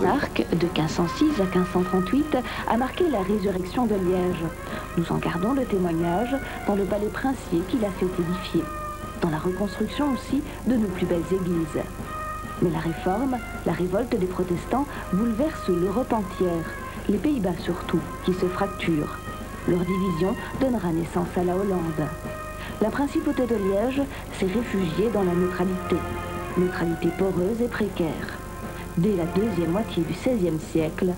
L'arc de 1506 à 1538 a marqué la résurrection de Liège. Nous en gardons le témoignage dans le palais princier qu'il a fait édifier, dans la reconstruction aussi de nos plus belles églises. Mais la réforme, la révolte des protestants bouleverse l'Europe entière, les Pays-Bas surtout, qui se fracturent. Leur division donnera naissance à la Hollande. La principauté de Liège s'est réfugiée dans la neutralité, neutralité poreuse et précaire. Dès la deuxième moitié du XVIe siècle,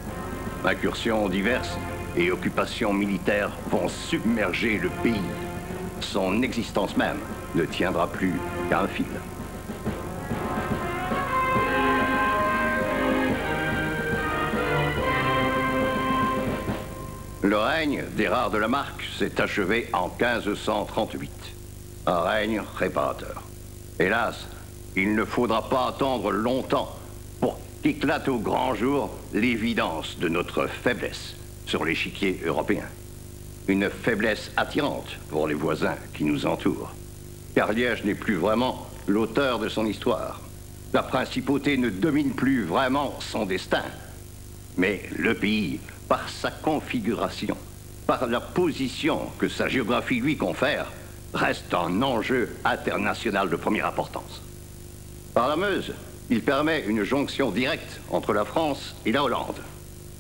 incursions diverses et occupations militaires vont submerger le pays. Son existence même ne tiendra plus qu'à un fil. Le règne des de la marque s'est achevé en 1538. Un règne réparateur. Hélas, il ne faudra pas attendre longtemps pour qu'éclate au grand jour l'évidence de notre faiblesse sur l'échiquier européen. Une faiblesse attirante pour les voisins qui nous entourent. Car Liège n'est plus vraiment l'auteur de son histoire. La principauté ne domine plus vraiment son destin. Mais le pays par sa configuration, par la position que sa géographie lui confère, reste un enjeu international de première importance. Par la Meuse, il permet une jonction directe entre la France et la Hollande.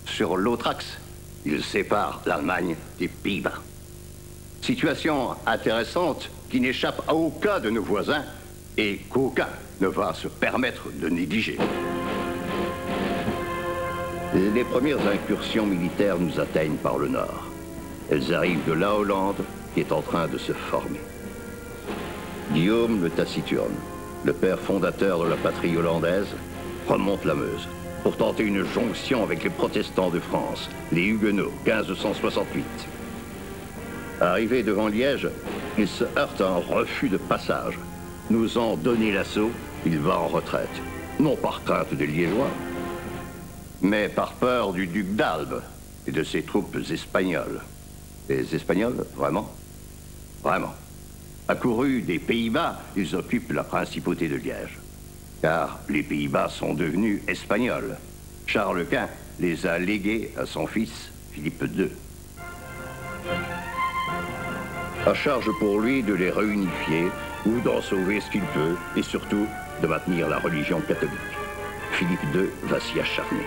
Sur l'autre axe, il sépare l'Allemagne des Pays-Bas. Situation intéressante qui n'échappe à aucun de nos voisins et qu'aucun ne va se permettre de négliger. Les premières incursions militaires nous atteignent par le nord. Elles arrivent de la Hollande qui est en train de se former. Guillaume le Taciturne, le père fondateur de la patrie hollandaise, remonte la Meuse pour tenter une jonction avec les protestants de France, les Huguenots, 1568. Arrivé devant Liège, il se heurte à un refus de passage. Nous en donner l'assaut, il va en retraite. Non par crainte des Liégeois, mais par peur du duc d'Albe et de ses troupes espagnoles. Les Espagnols, vraiment? Vraiment. Accourus des Pays-Bas, ils occupent la principauté de Liège. Car les Pays-Bas sont devenus espagnols. Charles Quint les a légués à son fils, Philippe II. À charge pour lui de les réunifier ou d'en sauver ce qu'il peut, et surtout de maintenir la religion catholique. Philippe II va s'y acharner.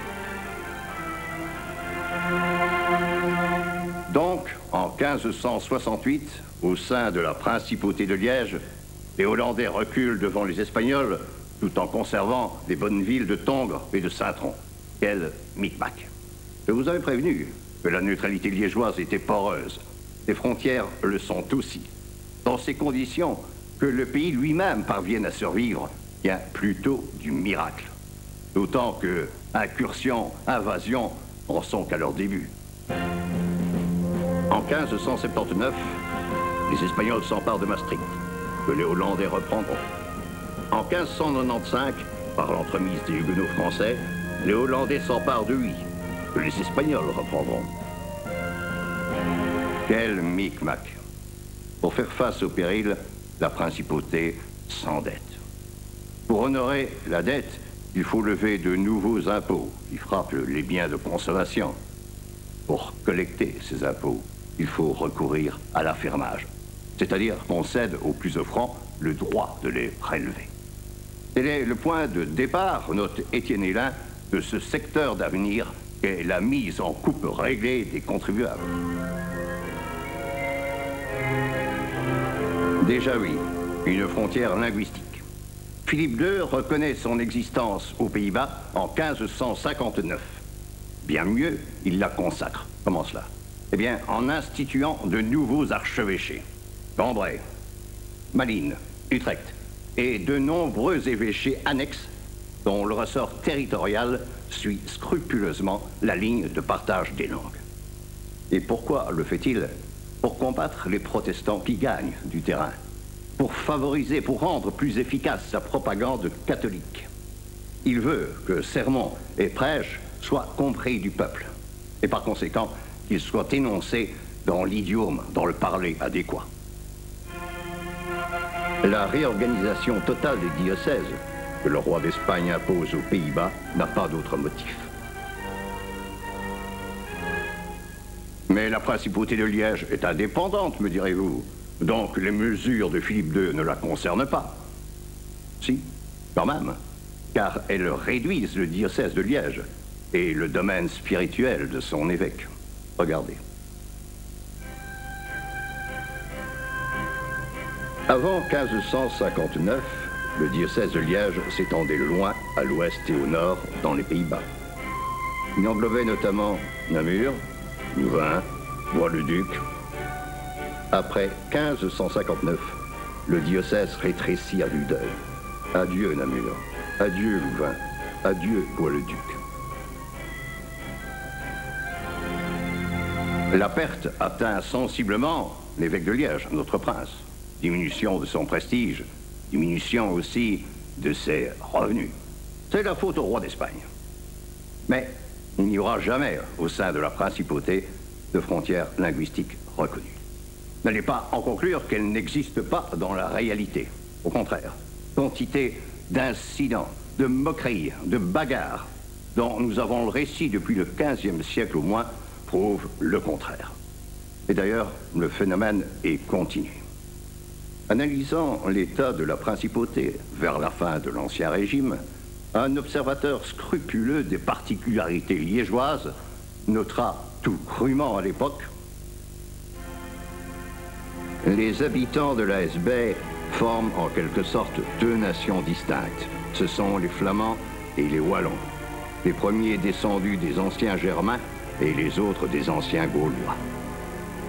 1568, au sein de la principauté de Liège, les Hollandais reculent devant les Espagnols tout en conservant les bonnes villes de Tongres et de Saint-Tron. Quel micmac. Je vous avais prévenu que la neutralité liégeoise était poreuse. Les frontières le sont aussi. Dans ces conditions, que le pays lui-même parvienne à survivre vient plutôt du miracle. D'autant que incursion, invasion en sont qu'à leur début. En 1579, les Espagnols s'emparent de Maastricht, que les Hollandais reprendront. En 1595, par l'entremise des Huguenots français, les Hollandais s'emparent de Huy, que les Espagnols reprendront. Quel micmac Pour faire face au péril, la principauté s'endette. Pour honorer la dette, il faut lever de nouveaux impôts qui frappent les biens de consommation. Pour collecter ces impôts, il faut recourir à l'affermage, c'est-à-dire qu'on cède aux plus offrants le droit de les prélever. Tel est le point de départ, note Étienne Hélin, de ce secteur d'avenir est la mise en coupe réglée des contribuables. Déjà oui, une frontière linguistique. Philippe II reconnaît son existence aux Pays-Bas en 1559. Bien mieux, il la consacre. Comment cela? Eh bien, en instituant de nouveaux archevêchés. Cambrai, Malines, Utrecht et de nombreux évêchés annexes dont le ressort territorial suit scrupuleusement la ligne de partage des langues. Et pourquoi le fait-il? Pour combattre les protestants qui gagnent du terrain, pour favoriser, pour rendre plus efficace sa propagande catholique. Il veut que sermon et prêche soient compris du peuple, et par conséquent qu'il soit énoncé dans l'idiome, dans le parler adéquat. La réorganisation totale des diocèses que le roi d'Espagne impose aux Pays-Bas n'a pas d'autre motif. Mais la principauté de Liège est indépendante, me direz-vous. Donc les mesures de Philippe II ne la concernent pas. Si, quand même, car elles réduisent le diocèse de Liège et le domaine spirituel de son évêque. Regardez. Avant 1559, le diocèse de Liège s'étendait loin à l'ouest et au nord dans les Pays-Bas. Il englobait notamment Namur, Louvain, Bois-le-Duc. Après 1559, le diocèse rétrécit à vue. Adieu Namur, adieu Louvain, adieu Bois-le-Duc. La perte atteint sensiblement l'évêque de Liège, notre prince. Diminution de son prestige, diminution aussi de ses revenus. C'est la faute au roi d'Espagne. Mais il n'y aura jamais, au sein de la principauté, de frontières linguistiques reconnues. N'allez pas en conclure qu'elles n'existent pas dans la réalité. Au contraire, quantité d'incidents, de moqueries, de bagarres, dont nous avons le récit depuis le XVe siècle au moins, prouve le contraire. Et d'ailleurs, le phénomène est continu. Analysant l'état de la principauté vers la fin de l'Ancien Régime, un observateur scrupuleux des particularités liégeoises notera tout crûment à l'époque les habitants de la SB forment en quelque sorte deux nations distinctes. Ce sont les Flamands et les Wallons, les premiers descendus des anciens Germains et les autres des anciens Gaulois.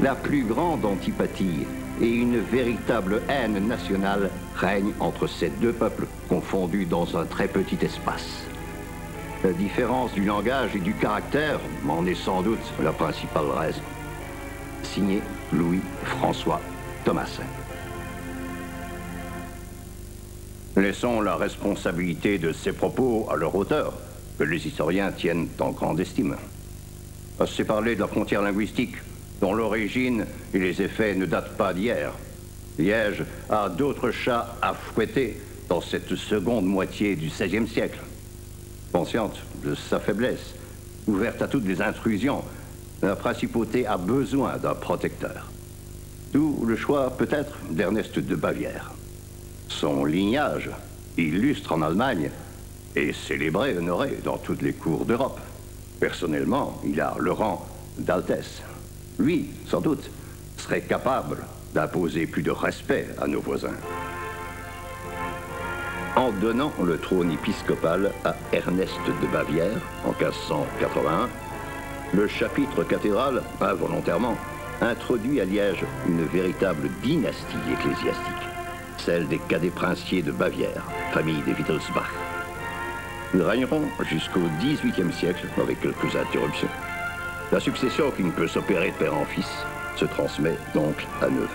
La plus grande antipathie et une véritable haine nationale règne entre ces deux peuples confondus dans un très petit espace. La différence du langage et du caractère en est sans doute la principale raison. Signé Louis-François Thomasin. Laissons la responsabilité de ces propos à leur auteur, que les historiens tiennent en grande estime. C'est parler de la frontière linguistique dont l'origine et les effets ne datent pas d'hier. Liège a d'autres chats à fouetter dans cette seconde moitié du XVIe siècle. Consciente de sa faiblesse, ouverte à toutes les intrusions, la principauté a besoin d'un protecteur. D'où le choix peut-être d'Ernest de Bavière. Son lignage, illustre en Allemagne, est célébré, honoré dans toutes les cours d'Europe. Personnellement, il a le rang d'altesse lui, sans doute, serait capable d'imposer plus de respect à nos voisins. En donnant le trône épiscopal à Ernest de Bavière en 1581, le chapitre cathédral, involontairement, introduit à Liège une véritable dynastie ecclésiastique, celle des cadets princiers de Bavière, famille des Wittelsbach. Ils régneront jusqu'au XVIIIe siècle avec quelques interruptions. La succession qui ne peut s'opérer de père en fils se transmet d'oncle à neveu.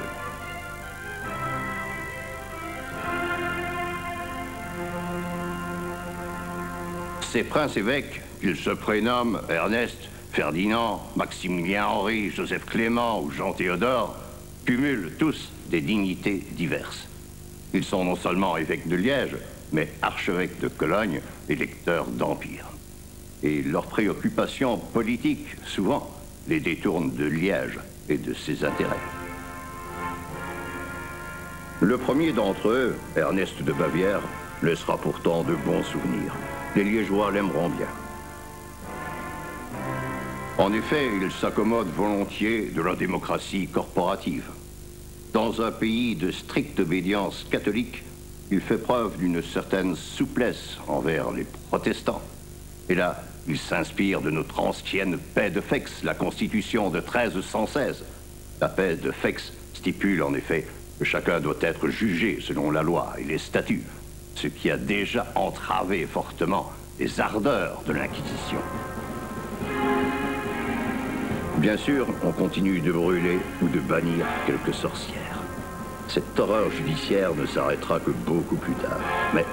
Ces princes-évêques, qu'ils se prénomment Ernest, Ferdinand, Maximilien-Henri, Joseph Clément ou Jean-Théodore, cumulent tous des dignités diverses. Ils sont non seulement évêques de Liège, mais archevêques de Cologne et lecteurs d'Empire et leurs préoccupations politiques, souvent, les détournent de Liège et de ses intérêts. Le premier d'entre eux, Ernest de Bavière, laissera pourtant de bons souvenirs. Les Liégeois l'aimeront bien. En effet, il s'accommode volontiers de la démocratie corporative. Dans un pays de stricte obédience catholique, il fait preuve d'une certaine souplesse envers les protestants. Et là, il s'inspire de notre ancienne paix de Fex, la constitution de 1316. La paix de Fex stipule en effet que chacun doit être jugé selon la loi et les statuts, ce qui a déjà entravé fortement les ardeurs de l'Inquisition. Bien sûr, on continue de brûler ou de bannir quelques sorcières. Cette horreur judiciaire ne s'arrêtera que beaucoup plus tard. Mais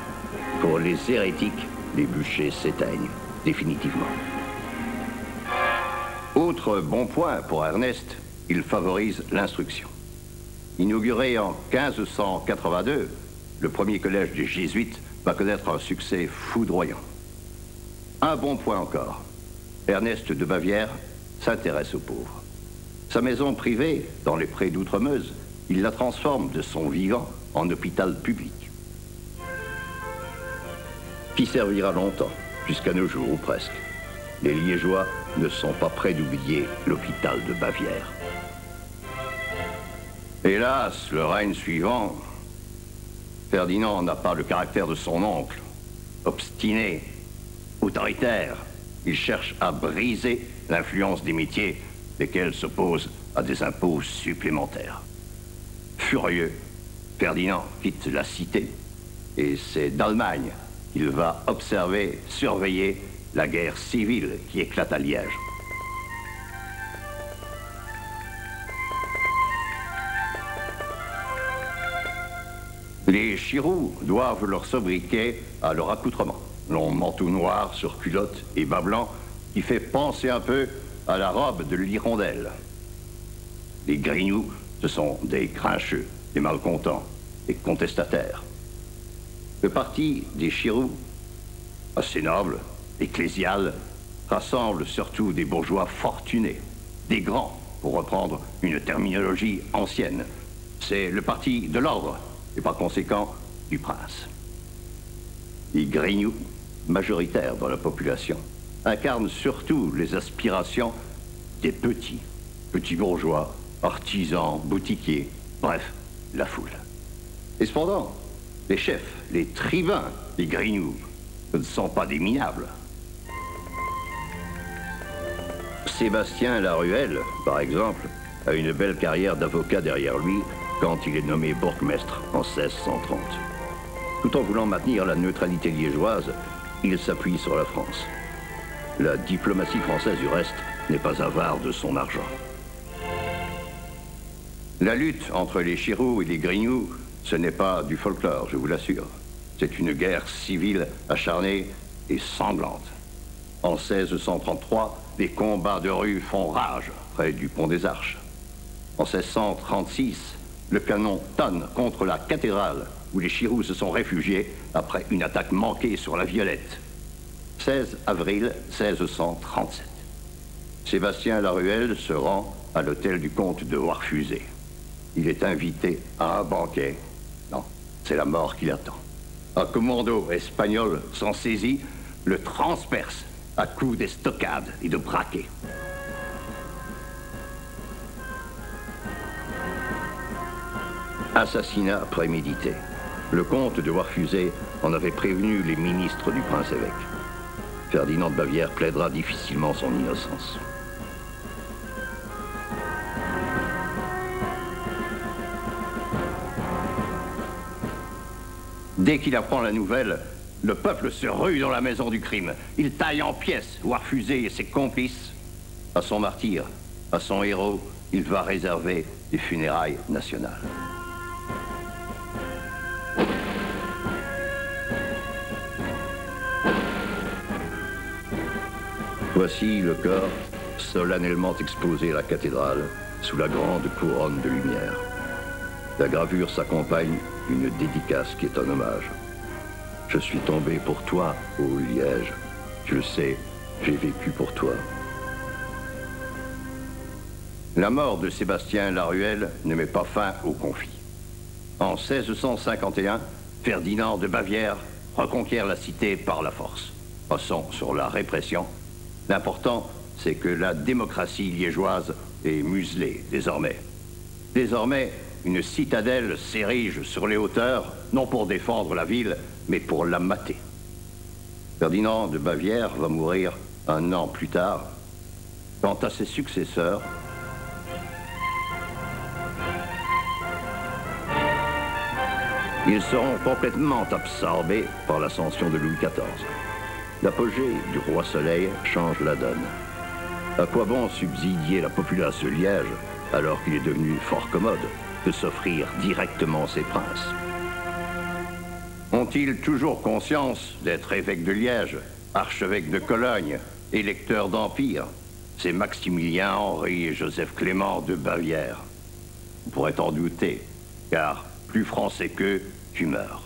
pour les hérétiques, les bûchers s'éteignent définitivement. Autre bon point pour Ernest, il favorise l'instruction. Inauguré en 1582, le premier collège des jésuites va connaître un succès foudroyant. Un bon point encore, Ernest de Bavière s'intéresse aux pauvres. Sa maison privée, dans les prés d'Outremeuse, il la transforme de son vivant en hôpital public. Qui servira longtemps, jusqu'à nos jours ou presque. Les Liégeois ne sont pas prêts d'oublier l'hôpital de Bavière. Hélas, le règne suivant, Ferdinand n'a pas le caractère de son oncle. Obstiné, autoritaire, il cherche à briser l'influence des métiers lesquels s'opposent à des impôts supplémentaires. Furieux, Ferdinand quitte la cité et c'est d'Allemagne qu'il va observer, surveiller la guerre civile qui éclate à Liège. Les chirous doivent leur sobriquet à leur accoutrement. Long manteau noir sur culotte et bas blanc qui fait penser un peu à la robe de l'hirondelle. Les grignoux, ce sont des grincheux, des malcontents, des contestataires. Le parti des chirous, assez noble, ecclésial, rassemble surtout des bourgeois fortunés, des grands, pour reprendre une terminologie ancienne. C'est le parti de l'ordre, et par conséquent du prince. Les grignoux, majoritaires dans la population, incarnent surtout les aspirations des petits, petits bourgeois, artisans, boutiquiers, bref, la foule. Et cependant, les chefs, les tribuns, les grignoux, ne sont pas des minables. Sébastien Laruelle, par exemple, a une belle carrière d'avocat derrière lui quand il est nommé bourgmestre en 1630. Tout en voulant maintenir la neutralité liégeoise, il s'appuie sur la France. La diplomatie française, du reste, n'est pas avare de son argent. La lutte entre les Chirous et les Grignoux, ce n'est pas du folklore, je vous l'assure. C'est une guerre civile acharnée et sanglante. En 1633, les combats de rue font rage près du pont des Arches. En 1636, le canon tonne contre la cathédrale où les Chirous se sont réfugiés après une attaque manquée sur la Violette. 16 avril 1637. Sébastien Laruelle se rend à l'hôtel du comte de Warfusé. Il est invité à un banquet. Non, c'est la mort qui l'attend. Un commando espagnol s'en saisit, le transperce à coups d'estocade et de braquet. Assassinat prémédité. Le comte de Warfusé en avait prévenu les ministres du prince-évêque. Ferdinand de Bavière plaidera difficilement son innocence. Dès qu'il apprend la nouvelle, le peuple se rue dans la maison du crime. Il taille en pièces Warfusé et ses complices. À son martyr, à son héros, il va réserver des funérailles nationales. Voici le corps solennellement exposé à la cathédrale sous la grande couronne de lumière. La gravure s'accompagne d'une dédicace qui est un hommage. Je suis tombé pour toi, ô Liège. Je le sais, j'ai vécu pour toi. La mort de Sébastien Laruelle ne met pas fin au conflit. En 1651, Ferdinand de Bavière reconquiert la cité par la force. Passons sur la répression L'important, c'est que la démocratie liégeoise est muselée désormais. Désormais, une citadelle s'érige sur les hauteurs, non pour défendre la ville, mais pour la mater. Ferdinand de Bavière va mourir un an plus tard. Quant à ses successeurs, ils seront complètement absorbés par l'ascension de Louis XIV. L'apogée du roi Soleil change la donne. À quoi bon subsidier la populace Liège alors qu'il est devenu fort commode? De s'offrir directement ses princes Ont-ils toujours conscience d'être évêque de Liège, archevêque de Cologne, électeur d'Empire? C'est Maximilien Henri et Joseph Clément de Bavière. On pourrait en douter, car plus français qu'eux, tu meurs.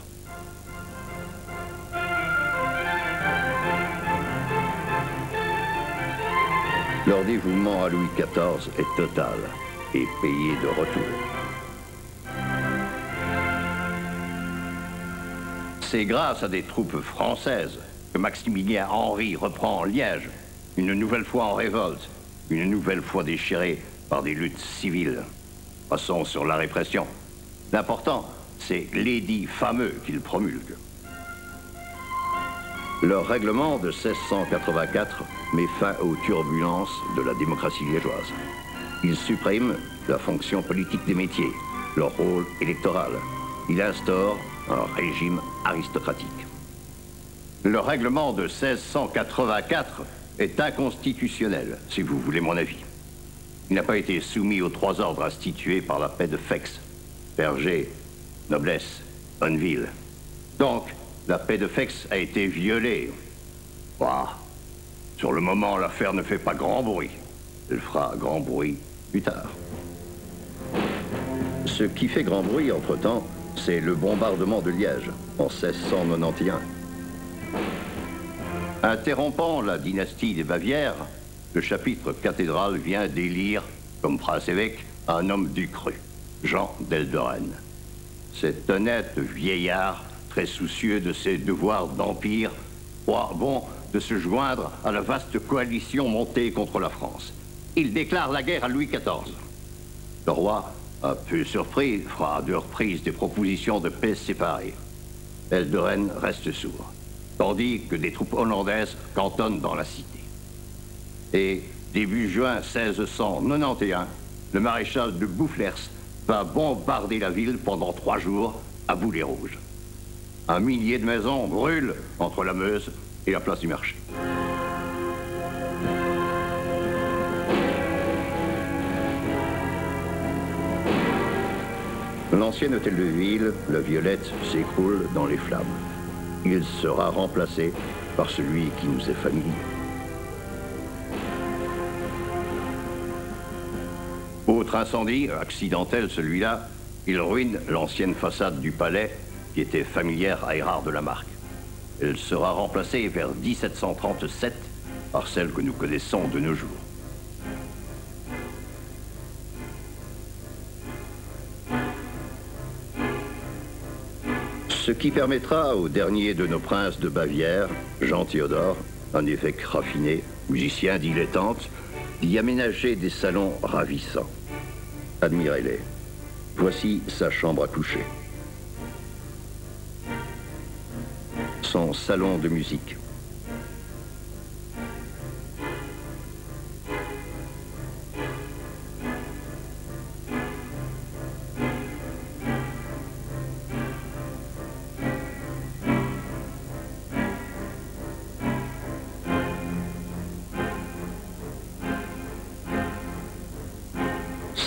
Leur dévouement à Louis XIV est total et payé de retour. C'est grâce à des troupes françaises que Maximilien Henri reprend Liège, une nouvelle fois en révolte, une nouvelle fois déchirée par des luttes civiles. Passons sur la répression. L'important, c'est l'édit fameux qu'il promulgue. Leur règlement de 1684 met fin aux turbulences de la démocratie liégeoise. Il supprime la fonction politique des métiers, leur rôle électoral. Il instaure un régime aristocratique. Le règlement de 1684 est inconstitutionnel, si vous voulez mon avis. Il n'a pas été soumis aux trois ordres institués par la paix de Fex. Berger, noblesse, Bonneville. Donc, la paix de Fex a été violée. Sur le moment, l'affaire ne fait pas grand bruit. Elle fera grand bruit plus tard. Ce qui fait grand bruit, entre-temps, c'est le bombardement de Liège, en 1691. Interrompant la dynastie des Bavières, le chapitre cathédral vient d'élire, comme prince-évêque, un homme du cru, Jean d'Elderen. Cet honnête vieillard, très soucieux de ses devoirs d'empire, croit bon de se joindre à la vaste coalition montée contre la France. Il déclare la guerre à Louis XIV. Le roi, un peu surpris, fera à deux reprises des propositions de paix séparées. Elderen reste sourd, tandis que des troupes hollandaises cantonnent dans la cité. Et début juin 1691, le maréchal de Boufflers va bombarder la ville pendant trois jours à Boulet Rouge. Un millier de maisons brûlent entre la Meuse et la place du marché. L'ancien hôtel de ville, la Violette, s'écroule dans les flammes. Il sera remplacé par celui qui nous est familier. Autre incendie, accidentel celui-là, il ruine l'ancienne façade du palais qui était familière à Erard de la. Elle sera remplacée vers 1737 par celle que nous connaissons de nos jours. Ce qui permettra au dernier de nos princes de Bavière, Jean Théodore, un évêque raffiné, musicien dilettante, d'y aménager des salons ravissants. Admirez-les. Voici sa chambre à coucher. Son salon de musique.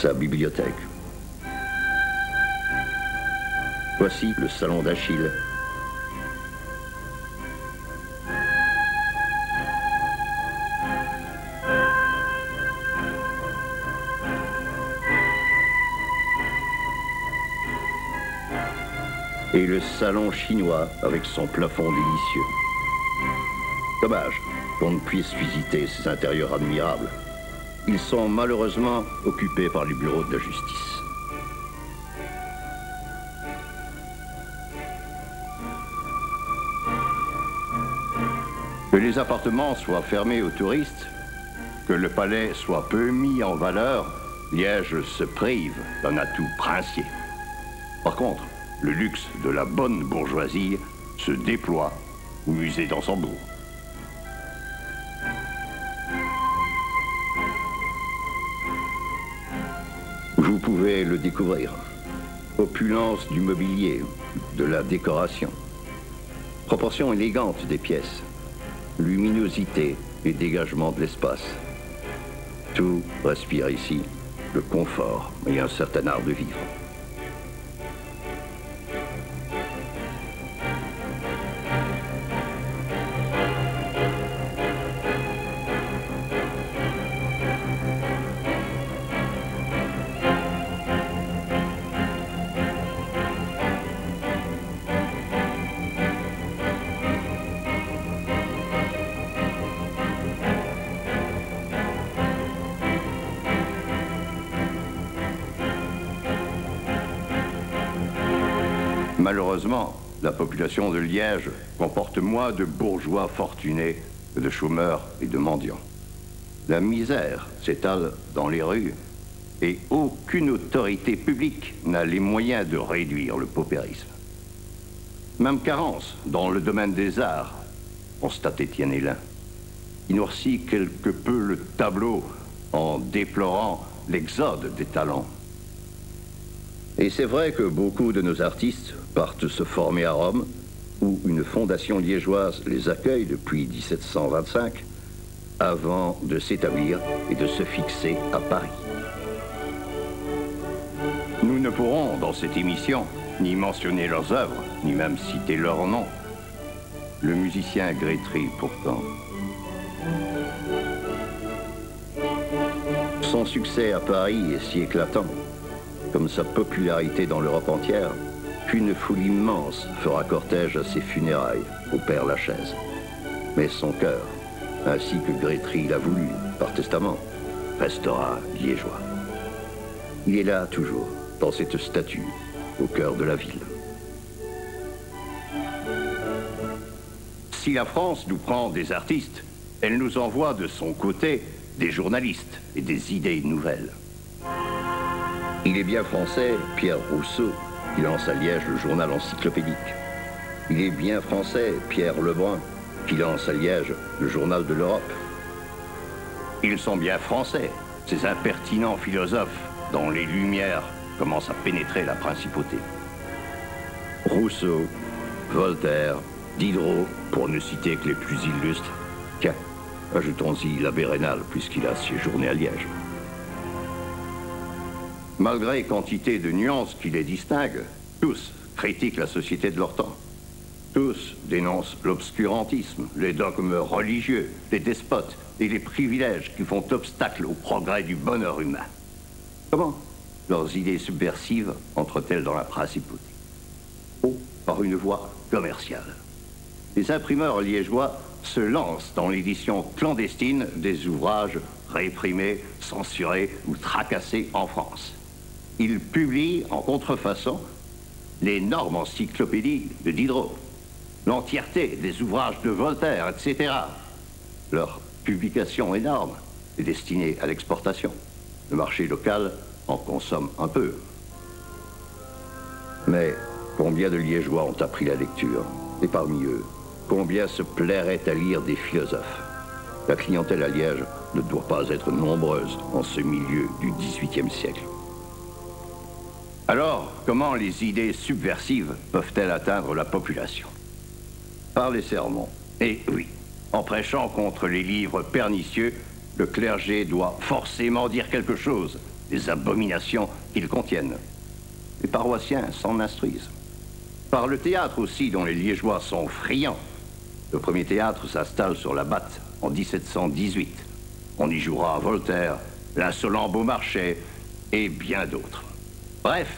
Sa bibliothèque. Voici le salon d'Achille. Et le salon chinois avec son plafond délicieux. Dommage qu'on ne puisse visiter ces intérieurs admirables. Ils sont malheureusement occupés par les bureaux de la justice. Que les appartements soient fermés aux touristes, que le palais soit peu mis en valeur, Liège se prive d'un atout princier. Par contre, le luxe de la bonne bourgeoisie se déploie au musée d'Ensembourg. Pouvez le découvrir. Opulence du mobilier, de la décoration. Proportion élégante des pièces. Luminosité et dégagement de l'espace. Tout respire ici le confort et un certain art de vivre. Malheureusement, la population de Liège comporte moins de bourgeois fortunés que de chômeurs et de mendiants. La misère s'étale dans les rues et aucune autorité publique n'a les moyens de réduire le paupérisme. Même carence dans le domaine des arts, constate Étienne Hélin. Il noircit quelque peu le tableau en déplorant l'exode des talents. Et c'est vrai que beaucoup de nos artistes partent se former à Rome, où une fondation liégeoise les accueille depuis 1725, avant de s'établir et de se fixer à Paris. Nous ne pourrons, dans cette émission, ni mentionner leurs œuvres, ni même citer leur nom. Le musicien Grétry, pourtant. Son succès à Paris est si éclatant comme sa popularité dans l'Europe entière, qu'une foule immense fera cortège à ses funérailles au Père Lachaise. Mais son cœur, ainsi que Grétry l'a voulu par testament, restera liégeois. Il est là toujours, dans cette statue, au cœur de la ville. Si la France nous prend des artistes, elle nous envoie de son côté des journalistes et des idées nouvelles. Il est bien français, Pierre Rousseau, qui lance à Liège le journal encyclopédique. Il est bien français, Pierre Lebrun, qui lance à Liège le journal de l'Europe. Ils sont bien français, ces impertinents philosophes dont les lumières commencent à pénétrer la principauté. Rousseau, Voltaire, Diderot, pour ne citer que les plus illustres. Tiens, ajoutons-y l'abbé Rénal, puisqu'il a séjourné à Liège. Malgré quantité de nuances qui les distinguent, tous critiquent la société de leur temps. Tous dénoncent l'obscurantisme, les dogmes religieux, les despotes et les privilèges qui font obstacle au progrès du bonheur humain. Comment leurs idées subversives entrent-elles dans la principauté Oh, par une voie commerciale? Les imprimeurs liégeois se lancent dans l'édition clandestine des ouvrages réprimés, censurés ou tracassés en France il publie en contrefaçon l'énorme encyclopédie de Diderot, l'entièreté des ouvrages de Voltaire, etc. Leur publication énorme est destinée à l'exportation. Le marché local en consomme un peu. Mais combien de Liégeois ont appris la lecture? Et parmi eux, combien se plairaient à lire des philosophes? La clientèle à Liège ne doit pas être nombreuse en ce milieu du XVIIIe siècle. Alors, comment les idées subversives peuvent-elles atteindre la population? Par les sermons. Et oui, en prêchant contre les livres pernicieux, le clergé doit forcément dire quelque chose des abominations qu'ils contiennent. Les paroissiens s'en instruisent. Par le théâtre aussi, dont les Liégeois sont friands. Le premier théâtre s'installe sur la Batte en 1718. On y jouera Voltaire, l'insolent Beaumarchais et bien d'autres. Bref,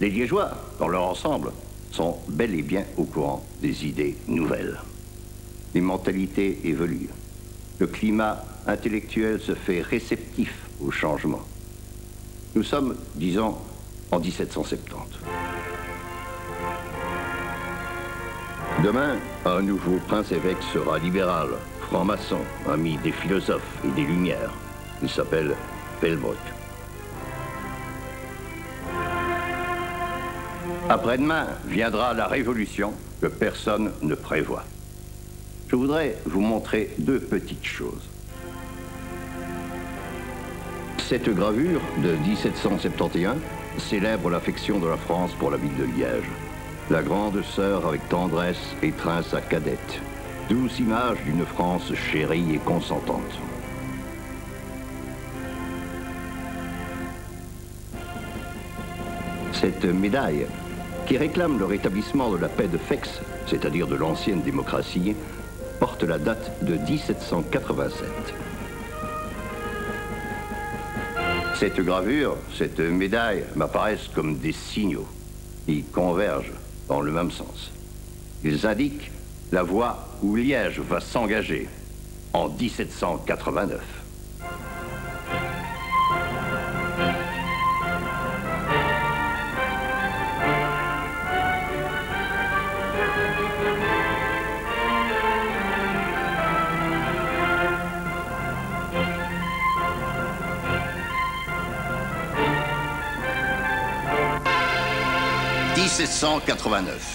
les Liégeois, dans leur ensemble, sont bel et bien au courant des idées nouvelles. Les mentalités évoluent. Le climat intellectuel se fait réceptif au changement. Nous sommes, disons, en 1770. Demain, un nouveau prince-évêque sera libéral, franc-maçon, ami des philosophes et des Lumières. Il s'appelle Pellebrock. Après-demain viendra la révolution que personne ne prévoit. Je voudrais vous montrer deux petites choses. Cette gravure de 1771 célèbre l'affection de la France pour la ville de Liège. La grande sœur avec tendresse étreint sa cadette. Douce image d'une France chérie et consentante. Cette médaille qui réclame le rétablissement de la paix de Fex, c'est-à-dire de l'ancienne démocratie, porte la date de 1787. Cette gravure, cette médaille m'apparaissent comme des signaux qui convergent dans le même sens. Ils indiquent la voie où Liège va s'engager en 1789. 1789.